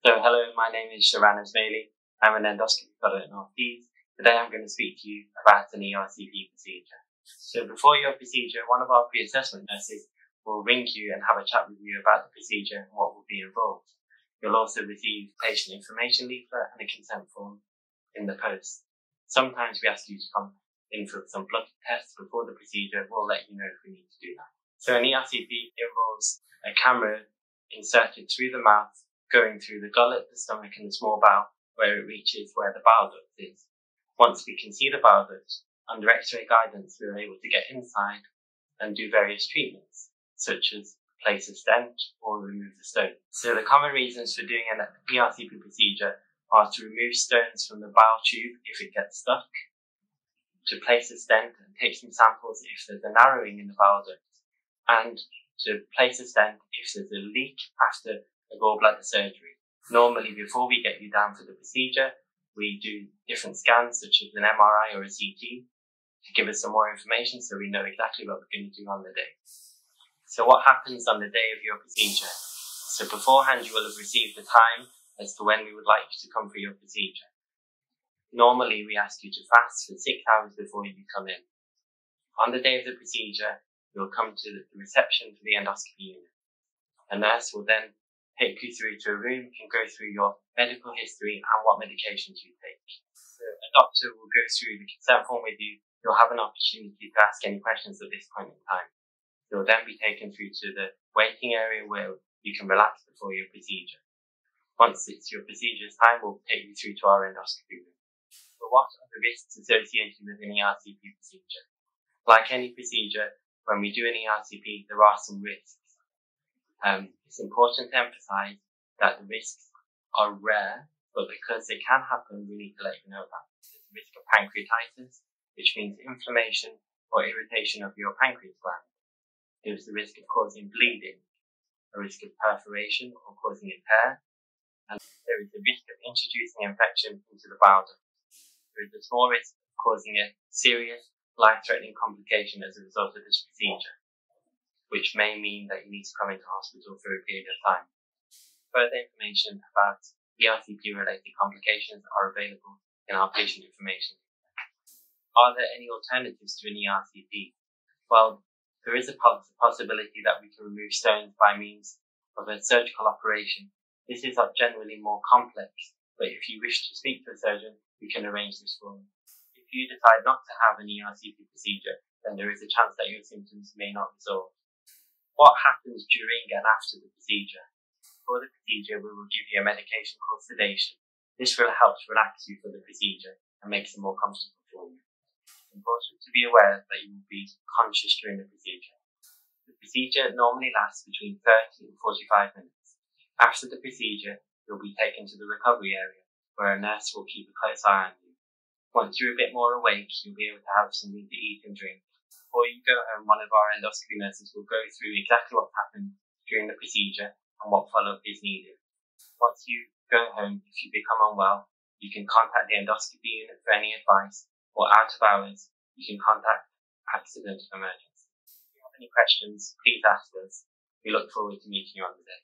So, hello, my name is Sharan Esmaily. I'm an endoscopy fellow at North Tees. Today I'm going to speak to you about an ERCP procedure. So, before your procedure, one of our pre-assessment nurses will ring you and have a chat with you about the procedure and what will be involved. You'll also receive patient information leaflet and a consent form in the post. Sometimes we ask you to come in for some blood tests before the procedure. We'll let you know if we need to do that. So an ERCP involves a camera inserted through the mouth going through the gullet, the stomach, and the small bowel, where it reaches where the bile duct is. Once we can see the bile duct, under X-ray guidance, we are able to get inside and do various treatments, such as place a stent or remove the stone. So the common reasons for doing an ERCP procedure are to remove stones from the bile tube if it gets stuck, to place a stent and take some samples if there's a narrowing in the bile duct, and to place a stent if there's a leak after a gallbladder surgery. Normally, before we get you down for the procedure, we do different scans, such as an MRI or a CT, to give us some more information so we know exactly what we're going to do on the day. So, what happens on the day of your procedure? So, beforehand, you will have received the time as to when we would like you to come for your procedure. Normally, we ask you to fast for six hours before you come in. On the day of the procedure, you'll come to the reception for the endoscopy unit. A nurse will then take you through to a room, can go through your medical history and what medications you take. A doctor will go through the consent form with you. You'll have an opportunity to ask any questions at this point in time. You'll then be taken through to the waiting area where you can relax before your procedure. Once it's your procedure's time, we'll take you through to our endoscopy room. But what are the risks associated with an ERCP procedure? Like any procedure, when we do an ERCP, there are some risks. Um, it's important to emphasize that the risks are rare, but because they can happen, we need to let you know that. There's a risk of pancreatitis, which means inflammation or irritation of your pancreas gland. There's the risk of causing bleeding, a risk of perforation or causing a tear, and there is a risk of introducing infection into the bile duct. There is a small risk of causing a serious life-threatening complication as a result of this procedure which may mean that you need to come into hospital for a period of time. Further information about ERCP related complications are available in our patient information. Are there any alternatives to an ERCP? Well, there is a possibility that we can remove stones by means of a surgical operation. This is generally more complex, but if you wish to speak to a surgeon, we can arrange this for you. If you decide not to have an ERCP procedure, then there is a chance that your symptoms may not resolve what happens during and after the procedure. For the procedure, we will give you a medication called sedation. This will help to relax you for the procedure and makes it more comfortable for you. It's important to be aware that you will be conscious during the procedure. The procedure normally lasts between 30 and 45 minutes. After the procedure, you'll be taken to the recovery area where a nurse will keep a close eye on you. Once you're a bit more awake, you'll be able to have something to eat and drink before you go home, one of our endoscopy nurses will go through exactly what happened during the procedure and what follow-up is needed. Once you go home, if you become unwell, you can contact the endoscopy unit for any advice, or out of hours, you can contact accident emergency. If you have any questions, please ask us. We look forward to meeting you on the day.